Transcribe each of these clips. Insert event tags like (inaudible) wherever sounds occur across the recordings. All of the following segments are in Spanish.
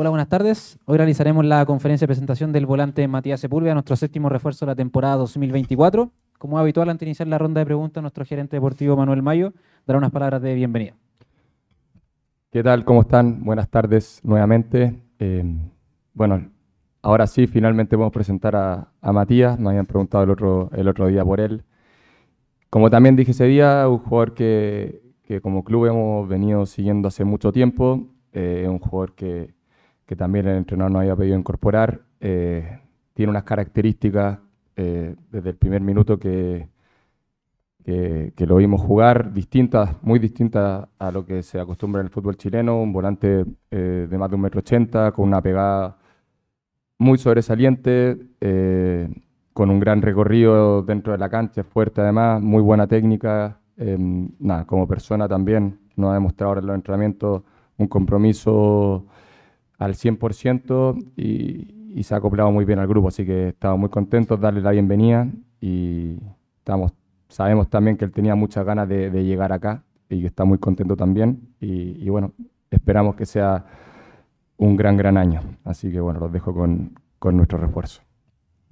Hola, buenas tardes. Hoy realizaremos la conferencia de presentación del volante Matías Sepúlveda, nuestro séptimo refuerzo de la temporada 2024. Como habitual, antes de iniciar la ronda de preguntas, nuestro gerente deportivo Manuel Mayo dará unas palabras de bienvenida. ¿Qué tal? ¿Cómo están? Buenas tardes nuevamente. Eh, bueno, ahora sí, finalmente podemos presentar a, Matías. Me habían preguntado el otro, el otro día por él. Como también dije ese día, un jugador que, que como club hemos venido siguiendo hace mucho tiempo. Eh, un jugador que, que, también el entrenador nos había pedido incorporar. Eh, tiene unas características eh, desde el primer minuto que, que, lo vimos jugar, distintas, muy distintas a lo que se acostumbra en el fútbol chileno, un volante eh, de más de un metro ochenta, con una pegada muy sobresaliente, con un gran recorrido dentro de la cancha, fuerte además, muy buena técnica, como persona también nos ha demostrado ahora en los entrenamientos un compromiso al 100% y, y se ha acoplado muy bien al grupo, así que estamos muy contentos, darle la bienvenida y estamos, sabemos también que él tenía muchas ganas de, llegar acá y que está muy contento también y, bueno, esperamos que sea un gran, gran año. Así que bueno, los dejo con, con nuestro refuerzo.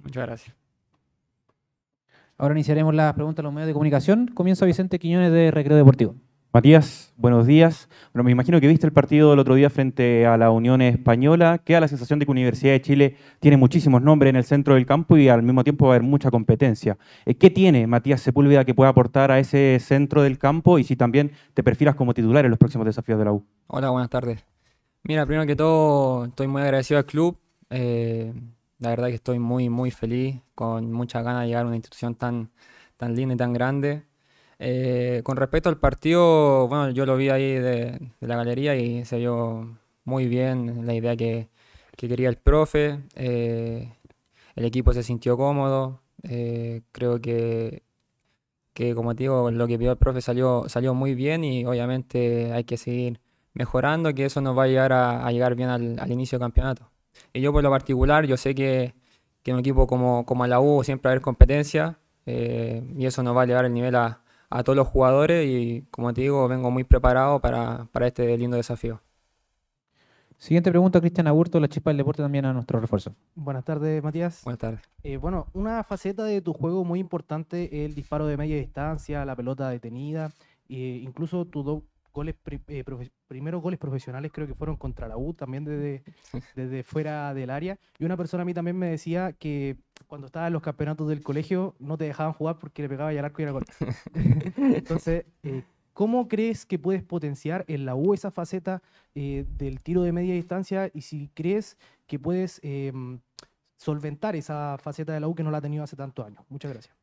Muchas gracias. Ahora iniciaremos las preguntas a los medios de comunicación. Comienza Vicente Quiñones de Recreo Deportivo. Matías, buenos días. Bueno, me imagino que viste el partido el otro día frente a la Unión Española. Queda la sensación de que Universidad de Chile tiene muchísimos nombres en el centro del campo y al mismo tiempo va a haber mucha competencia. Eh, ¿Qué tiene Matías Sepúlveda que pueda aportar a ese centro del campo y si también te perfilas como titular en los próximos desafíos de la U? Hola, buenas tardes. Mira, primero que todo, estoy muy agradecido al club. Eh, la verdad que estoy muy, muy feliz, con muchas ganas de llegar a una institución tan, tan linda y tan grande. Eh, con respecto al partido, bueno, yo lo vi ahí de, la galería y se vio muy bien la idea que, quería el profe. Eh, el equipo se sintió cómodo. Eh, creo que, como te digo, lo que vio el profe salió, salió muy bien y obviamente hay que seguir mejorando, que eso nos va a llegar a, llegar bien al, inicio del campeonato. Y yo por lo particular, yo sé que, que en un equipo como, como la U siempre va a haber competencia y eso nos va a llevar el nivel a, a todos los jugadores y como te digo, vengo muy preparado para, este lindo desafío. Siguiente pregunta, Cristian Aburto, la chispa del deporte también a nuestro refuerzo. Buenas tardes, Matías. Buenas tardes. Eh, bueno, una faceta de tu juego muy importante es el disparo de media distancia, la pelota detenida, e incluso dos goles, eh, primeros goles profesionales creo que fueron contra la U, también desde, (laughs) desde fuera del área. Y una persona a mí también me decía que cuando estaba en los campeonatos del colegio no te dejaban jugar porque le pegaba ya el arco y era gol. (laughs) Entonces, eh, ¿cómo crees que puedes potenciar en la U esa faceta eh, del tiro de media distancia y si crees que puedes em, solventar esa faceta de la U que no la ha tenido hace tantos años? Muchas gracias.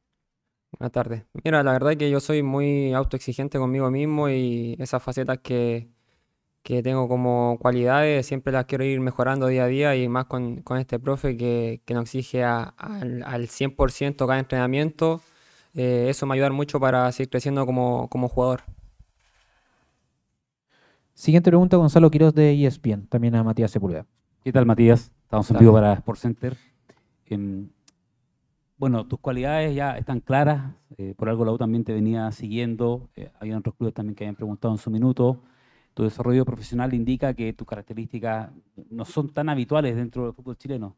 Buenas tardes. Mira, la verdad es que yo soy muy autoexigente conmigo mismo y esas facetas que, que tengo como cualidades, siempre las quiero ir mejorando día a día y más con, este profe que, nos exige al, 100% cada entrenamiento. Eh, eso me ayuda mucho para seguir creciendo como, jugador. Siguiente pregunta, Gonzalo Quiroz de ESPN, también a Matías Sepúlveda. ¿Qué tal, Matías? Estamos en vivo para Sport Center. Em, bueno, tus cualidades ya están claras. Eh, por algo la U también te venía siguiendo. Eh, había otros clubes también que habían preguntado en su minuto tu desarrollo profesional indica que tus características no son tan habituales dentro del fútbol chileno.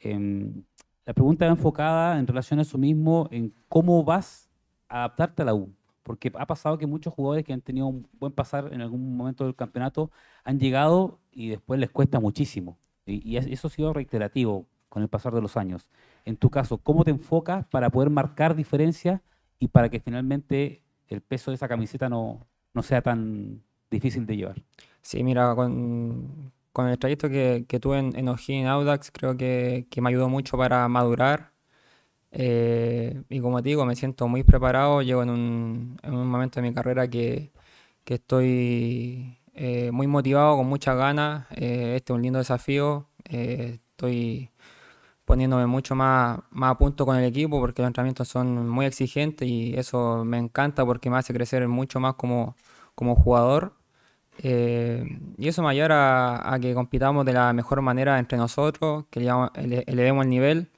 Em, la pregunta va enfocada en relación a eso mismo, en cómo vas a adaptarte a la U. Porque ha pasado que muchos jugadores que han tenido un buen pasar en algún momento del campeonato han llegado y después les cuesta muchísimo. Y, eso ha sido reiterativo con el pasar de los años. En tu caso, ¿cómo te enfocas para poder marcar diferencias y para que finalmente el peso de esa camiseta no, no sea tan, difícil de llevar. Sí, mira, con, el trayecto que, tuve en, en Audax, creo que, me ayudó mucho para madurar. Eh, y como te digo, me siento muy preparado. Llego en un, momento de mi carrera que, estoy eh, muy motivado, con muchas ganas. Eh, este es un lindo desafío. estoy poniéndome mucho más, más a punto con el equipo porque los entrenamientos son muy exigentes y eso me encanta porque me hace crecer mucho más como, como jugador. Eh, y eso me ayuda a, que compitamos de la mejor manera entre nosotros, que elevemos el nivel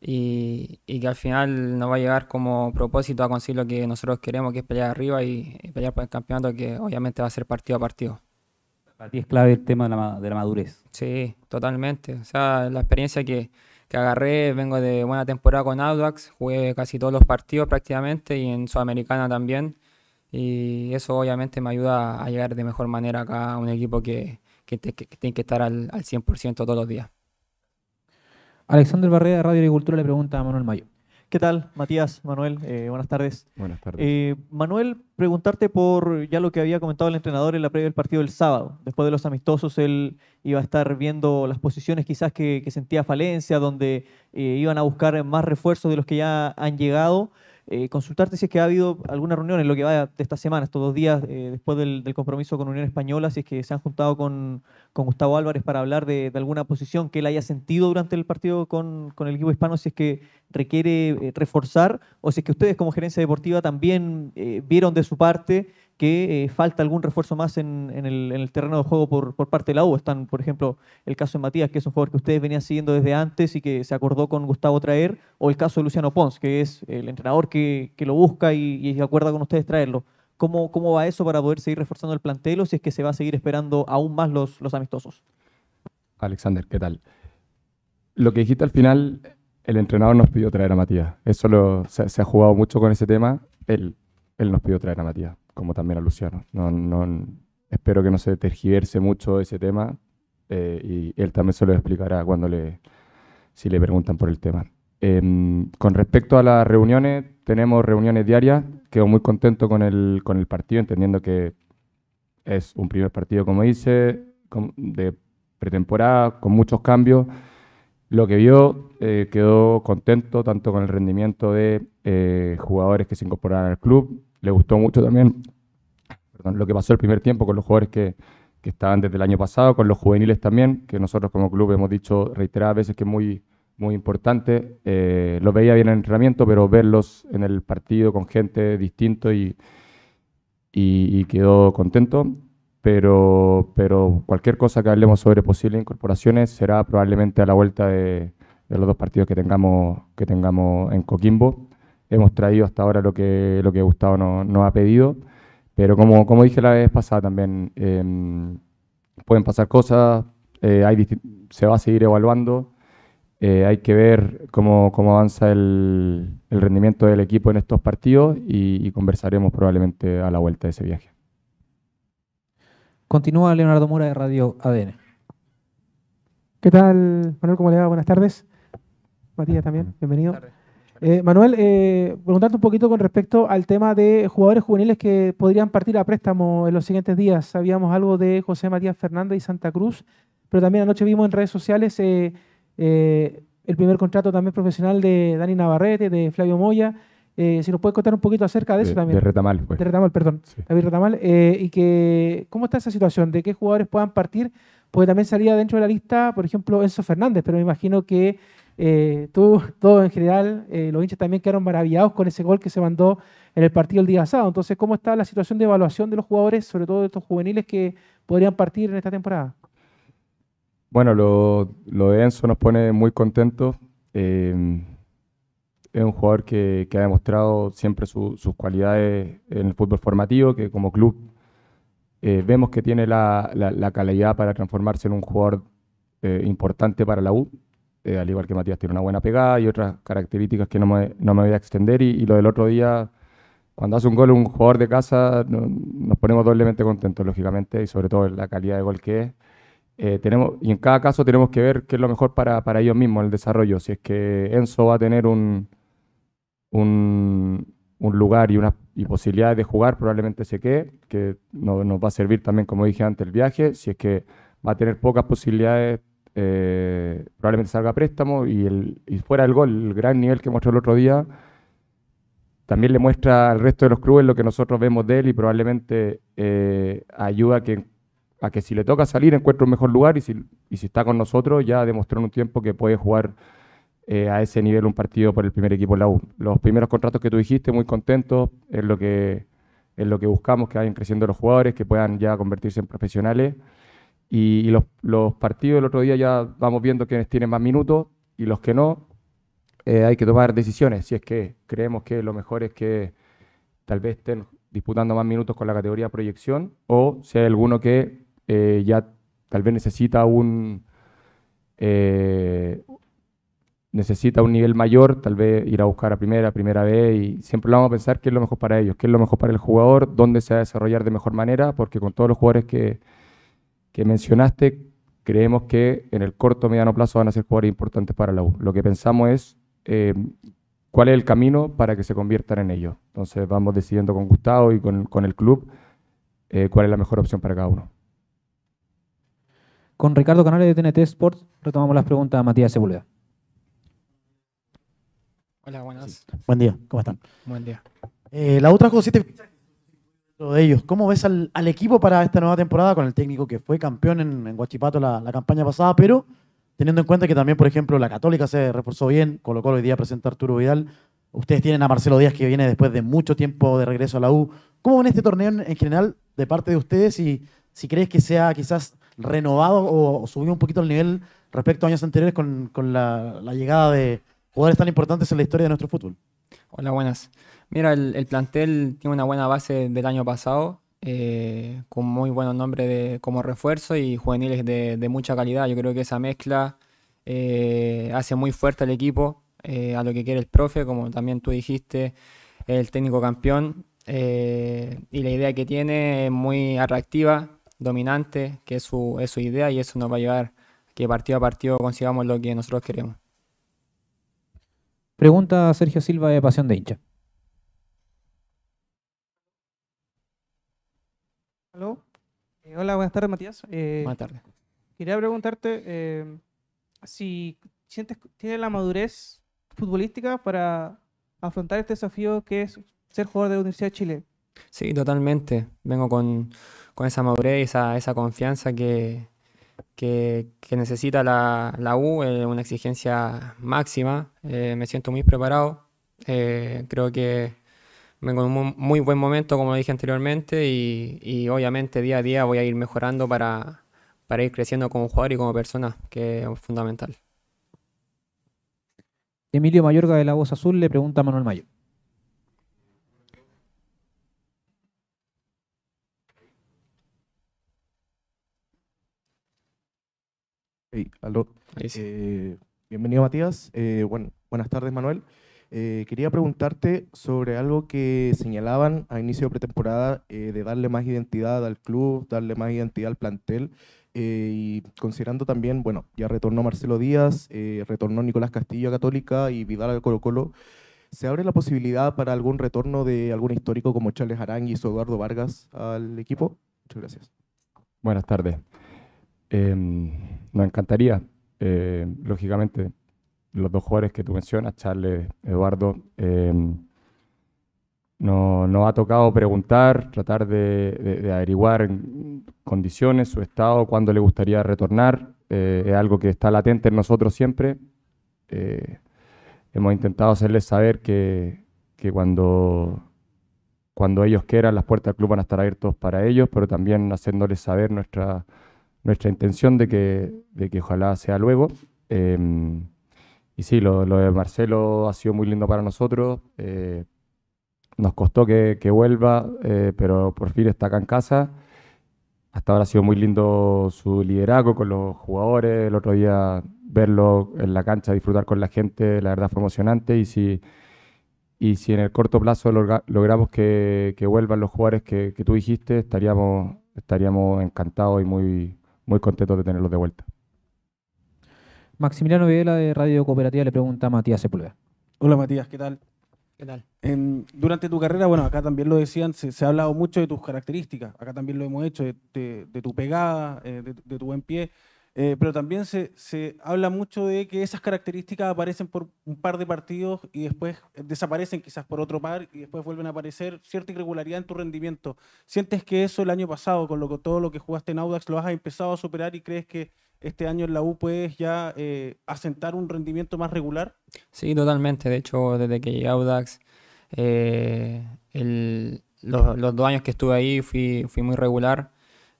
y, que al final nos va a llegar como propósito a conseguir lo que nosotros queremos, que es pelear arriba y, pelear por el campeonato, que obviamente va a ser partido a partido. Para ti es clave el tema de la, de la madurez. Sí, totalmente. O sea, la experiencia que, que agarré, vengo de buena temporada con Audax, jugué casi todos los partidos prácticamente y en Sudamericana también. Y eso obviamente me ayuda a llegar de mejor manera acá a un equipo que, que, tiene que estar al, al 100% todos los días. Alexander Barrera Radio Agricultura le pregunta a Manuel Mayo. ¿Qué tal, Matías, Manuel? Eh, buenas tardes. Buenas tardes. Eh, Manuel, preguntarte por ya lo que había comentado el entrenador en la previa del partido del sábado. Después de los amistosos, él iba a estar viendo las posiciones quizás que, que sentía falencia, donde eh, iban a buscar más refuerzos de los que ya han llegado. Eh, consultarte si es que ha habido alguna reunión en lo que va de esta semana, estos dos días eh, después del, compromiso con Unión Española, si es que se han juntado con, Gustavo Álvarez para hablar de, alguna posición que él haya sentido durante el partido con, el equipo hispano, si es que requiere eh, reforzar o si es que ustedes como gerencia deportiva también vieron de su parte que eh, falta algún refuerzo más en, el, en, el, terreno de juego por, parte de la U. Están, por ejemplo, el caso de Matías, que es un jugador que ustedes venían siguiendo desde antes y que se acordó con Gustavo traer, o el caso de Luciano Pons, que es el entrenador que, lo busca y, y acuerda con ustedes traerlo. ¿Cómo, ¿Cómo va eso para poder seguir reforzando el plantel o si es que se va a seguir esperando aún más los, los amistosos? Alexander, ¿qué tal? Lo que dijiste al final, el entrenador nos pidió traer a Matías. Eso lo, se, ha jugado mucho con ese tema. Él nos pidió traer a Matías como también a Luciano. No, no, espero que no se tergiverse mucho ese tema eh, y él también se lo explicará cuando le, si le preguntan por el tema. Eh, con respecto a las reuniones, tenemos reuniones diarias. Quedo muy contento con el, con el partido, entendiendo que es un primer partido, como dice, de pretemporada, con muchos cambios. Lo que vio, eh, quedó contento tanto con el rendimiento de eh, jugadores que se incorporaron al club, le gustó mucho también lo que pasó el primer tiempo con los jugadores que, que, estaban desde el año pasado, con los juveniles también, que nosotros como club hemos dicho reiteradas veces que es muy, muy importante. Eh, los veía bien en el entrenamiento, pero verlos en el partido con gente distinto y, y, y quedó contento. Pero, pero cualquier cosa que hablemos sobre posibles incorporaciones será probablemente a la vuelta de, de los dos partidos que tengamos, que tengamos en Coquimbo hemos traído hasta ahora lo que, lo que Gustavo nos no ha pedido. Pero como, como dije la vez pasada también, eh, pueden pasar cosas, eh, hay se va a seguir evaluando, eh, hay que ver cómo, cómo avanza el, el, rendimiento del equipo en estos partidos y, y, conversaremos probablemente a la vuelta de ese viaje. Continúa Leonardo Mora de Radio ADN. ¿Qué tal, Manuel? ¿Cómo le va? Buenas tardes. Matías también, bienvenido. Buenas tardes. Eh, Manuel, eh, preguntarte un poquito con respecto al tema de jugadores juveniles que podrían partir a préstamo en los siguientes días. Sabíamos algo de José Matías Fernández y Santa Cruz, pero también anoche vimos en redes sociales eh, eh el primer contrato también profesional de Dani Navarrete, de Flavio Moya. si nos puedes contar un poquito acerca de, de eso también. De Retamal, pues. De Retamal, perdón. Sí. David Retamal. y que, ¿cómo está esa situación? ¿De qué jugadores puedan partir? Porque también salía dentro de la lista, por ejemplo, Enzo Fernández, pero me imagino que eh, tú, todo en general, eh, los hinchas también quedaron maravillados con ese gol que se mandó en el partido el día pasado. Entonces, ¿cómo está la situación de evaluación de los jugadores, sobre todo de estos juveniles que podrían partir en esta temporada? Bueno, lo, de Enzo nos pone muy contentos. Eh, es un jugador que, ha demostrado siempre su, sus cualidades en el fútbol formativo, que como club eh, vemos que tiene la, calidad para transformarse en un jugador importante para la U eh, al igual que Matías tiene una buena pegada y otras características que no me, no me voy a extender. Y, lo del otro día, cuando hace un gol un jugador de casa, no, nos ponemos doblemente contentos, lógicamente, y sobre todo la calidad de gol que es. Eh, tenemos, y en cada caso tenemos que ver qué es lo mejor para, para ellos mismos, el desarrollo. Si es que Enzo va a tener un, un, lugar y, una, y posibilidades de jugar, probablemente se quede, que no, nos va a servir también, como dije antes, el viaje. Si es que va a tener pocas posibilidades, eh, probablemente salga a préstamo y, el, y fuera el gol, el gran nivel que mostró el otro día, también le muestra al resto de los clubes lo que nosotros vemos de él y probablemente eh, ayuda a que, a que si le toca salir encuentre un mejor lugar y si, y si está con nosotros ya demostró en un tiempo que puede jugar eh, a ese nivel un partido por el primer equipo en la U. Los primeros contratos que tú dijiste, muy contentos, es lo que, es lo que buscamos, que vayan creciendo los jugadores, que puedan ya convertirse en profesionales. Y, los, los, partidos el otro día ya vamos viendo quiénes tienen más minutos y los que no, eh, hay que tomar decisiones. Si es que creemos que lo mejor es que tal vez estén disputando más minutos con la categoría proyección o si hay alguno que eh, ya tal vez necesita un, eh, necesita un nivel mayor, tal vez ir a buscar a primera, primera vez, y siempre lo vamos a pensar qué es lo mejor para ellos, qué es lo mejor para el jugador, dónde se va a desarrollar de mejor manera, porque con todos los jugadores que, que mencionaste, creemos que en el corto o mediano plazo van a ser jugadores importantes para la U. Lo que pensamos es eh, cuál es el camino para que se conviertan en ellos. Entonces vamos decidiendo con Gustavo y con, con el club eh, cuál es la mejor opción para cada uno. Con Ricardo Canales de TNT Sports retomamos las preguntas a Matías Sepúlveda. Hola, buenas. Buen día, ¿cómo están? Buen día. Eh, la U trajo siete fichajes de ellos. ¿Cómo ves al, equipo para esta nueva temporada con el técnico que fue campeón en, en la, campaña pasada, pero teniendo en cuenta que también, por ejemplo, la Católica se reforzó bien, colocó hoy día presenta Arturo Vidal. Ustedes tienen a Marcelo Díaz que viene después de mucho tiempo de regreso a la U. ¿Cómo ven este torneo en, en general de parte de ustedes y si crees que sea quizás renovado o, o subido un poquito el nivel respecto a años anteriores con, con la, la llegada de jugadores tan importantes en la historia de nuestro fútbol? Hola, buenas. Mira, el, el plantel tiene una buena base del año pasado, eh, con muy buenos nombres de, como refuerzo y juveniles de, mucha calidad. Yo creo que esa mezcla eh, hace muy fuerte al equipo, eh, a lo que quiere el profe, como también tú dijiste, el técnico campeón. y la idea que tiene es muy atractiva, dominante, que es su, es su idea y eso nos va a llevar que partido a partido consigamos lo que nosotros queremos. Pregunta a Sergio Silva de Pasión de Hincha. Aló. Eh, hola, buenas tardes, Matías. Eh, Buenas tardes. quería preguntarte eh, si sientes que tienes la madurez futbolística para afrontar este desafío que es ser jugador de la Universidad de Chile. Sí, totalmente. Vengo con, con esa madurez, esa, esa confianza que, que, que necesita la, la U, eh, una exigencia máxima. Eh, me siento muy preparado. Eh, creo que vengo en un muy, buen momento, como dije anteriormente, y, y obviamente día a día voy a ir mejorando para, para ir creciendo como jugador y como persona, que es fundamental. Emilio Mayorga de La Voz Azul le pregunta a Manuel Mayo. Hey, aló. Sí. Eh, bienvenido Matías. Eh, bueno, buenas tardes Manuel. Eh, quería preguntarte sobre algo que señalaban a inicio de pretemporada eh, de darle más identidad al club, darle más identidad al plantel eh, y considerando también, bueno, ya retornó Marcelo Díaz, eh, retornó Nicolás Castillo a Católica y Vidal a Colo Colo. ¿Se abre la posibilidad para algún retorno de algún histórico como Charles Aranguis o Eduardo Vargas al equipo? Muchas gracias. Buenas tardes. Em, nos encantaría, eh, lógicamente, los dos jugadores que tú mencionas, Charles, Eduardo, no- nos ha tocado preguntar, tratar de, de- de averiguar condiciones, su estado, cuándo le gustaría retornar. Eh, es algo que está latente en nosotros siempre. Eh, hemos intentado hacerles saber que, que cuando, cuando ellos quieran, las puertas del club van a estar abiertas para ellos, pero también haciéndoles saber nuestra, nuestra intención de que, de que ojalá sea luego. Em, y sí, lo, lo de Marcelo ha sido muy lindo para nosotros. eh, nos costó que, que vuelva, eh, pero por fin está acá en casa. Hasta ahora ha sido muy lindo su liderazgo con los jugadores. El otro día verlo en la cancha, disfrutar con la gente, la verdad fue emocionante. Y si, y si en el corto plazo logra- logramos que, que vuelvan los jugadores que, que tú dijiste, estaríamos, estaríamos encantados y muy, muy contentos de tenerlos de vuelta. Maximiliano Videla de Radio Cooperativa le pregunta a Matías Sepúlveda. Hola Matías, ¿qué tal? ¿Qué tal? En- durante tu carrera, bueno, acá también lo decían, se, se ha hablado mucho de tus características, acá también lo hemos hecho, de, de- de tu pegada, eh, de, de tu buen pie, eh, pero también se, se habla mucho de que esas características aparecen por un par de partidos y después desaparecen quizás por otro par y después vuelven a aparecer cierta irregularidad en tu rendimiento. ¿Sientes que eso el año pasado, con lo, todo lo que jugaste en Audax, lo has empezado a superar y crees que este año en la U puedes ya eh, asentar un rendimiento más regular? Sí, totalmente. De hecho, desde que llegué a Audax, eh, los, los dos años que estuve ahí fui, fui muy regular.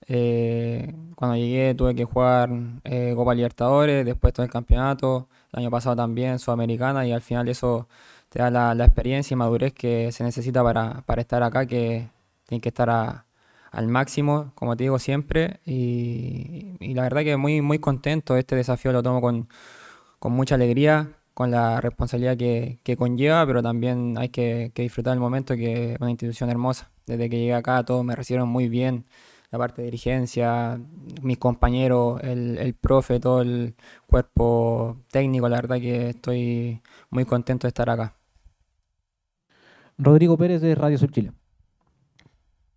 Eh, cuando llegué tuve que jugar eh, Copa Libertadores, después todo el campeonato, el año pasado también Sudamericana y al final eso te da la, la experiencia y madurez que se necesita para, para estar acá, que tiene que estar a, al máximo, como te digo siempre, y, y la verdad que muy, muy contento, este desafío lo tomo con, con mucha alegría, con la responsabilidad que, que conlleva, pero también hay que, que disfrutar el momento, que es una institución hermosa. Desde que llegué acá todos me recibieron muy bien, la parte de dirigencia, mis compañeros, el, el profe, todo el cuerpo técnico, la verdad que estoy muy contento de estar acá. Rodrigo Pérez de Radio Sur Chile.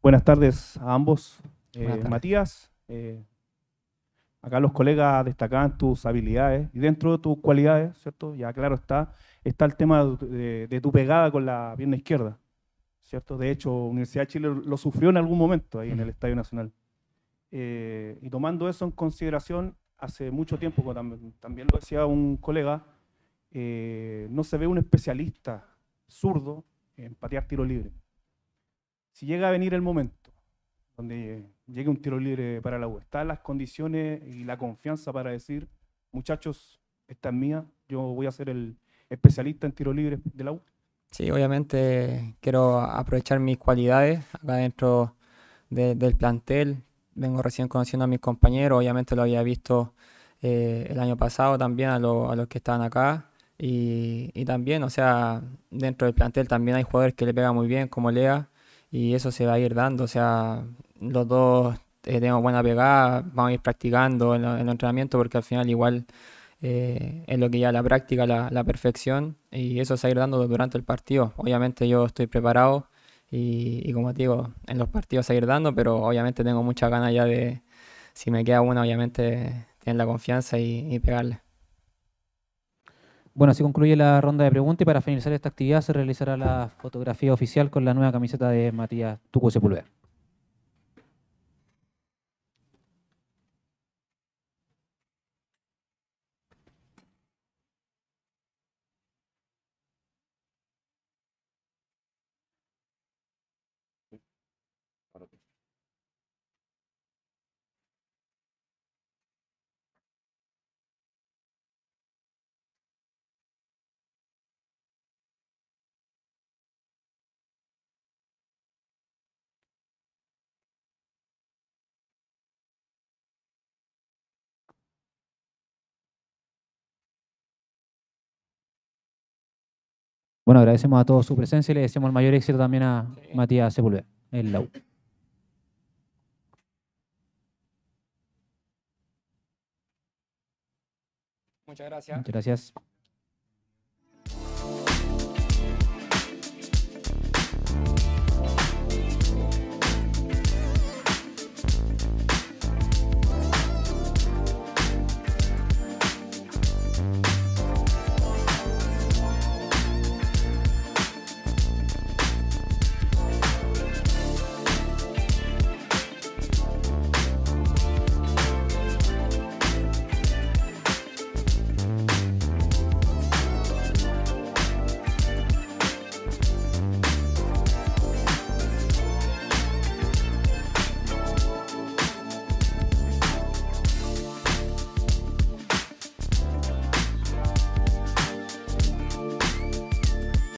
Buenas tardes a ambos. Eh, tardes. Matías, eh, acá los colegas destacaban tus habilidades y dentro de tus cualidades, ¿cierto? Ya claro está, está el tema de, de- de tu pegada con la pierna izquierda, ¿cierto? De hecho, Universidad de Chile lo sufrió en algún momento ahí en el Estadio Nacional. Eh, y tomando eso en consideración, hace mucho tiempo, como también, también lo decía un colega, eh, no se ve un especialista zurdo en patear tiro libre. Si llega a venir el momento donde llegue un tiro libre para la U, ¿están las condiciones y la confianza para decir, muchachos, esta es mía, yo voy a ser el especialista en tiro libre de la U? Sí, obviamente quiero aprovechar mis cualidades acá dentro de- del plantel. Vengo recién conociendo a mis compañeros, obviamente lo había visto eh, el año pasado también a, lo- a los que estaban acá. Y, también, o sea, dentro del plantel también hay jugadores que le pegan muy bien, como Lea, y eso se va a ir dando. O sea, los dos eh, tenemos buena pegada, vamos a ir practicando en, en los entrenamientos porque al final igual eh, es lo que ya la práctica, la, la perfección, y eso se dando durante el partido. Obviamente yo estoy preparado y, y como te digo, en los partidos se dando, pero obviamente tengo muchas ganas ya de, si me queda una, obviamente tener la confianza y, y pegarle. Bueno, así concluye la ronda de preguntas y para finalizar esta actividad se realizará la fotografía oficial con la nueva camiseta de Matías Tuco Sepúlveda. Bueno, agradecemos a todos su presencia y le deseamos el mayor éxito también a Matías Sepúlveda en la U. Muchas gracias. Muchas gracias.